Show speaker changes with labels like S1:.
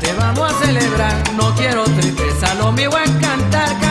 S1: Te
S2: vamos a celebrar, no quiero tristeza, lo mío es cantar.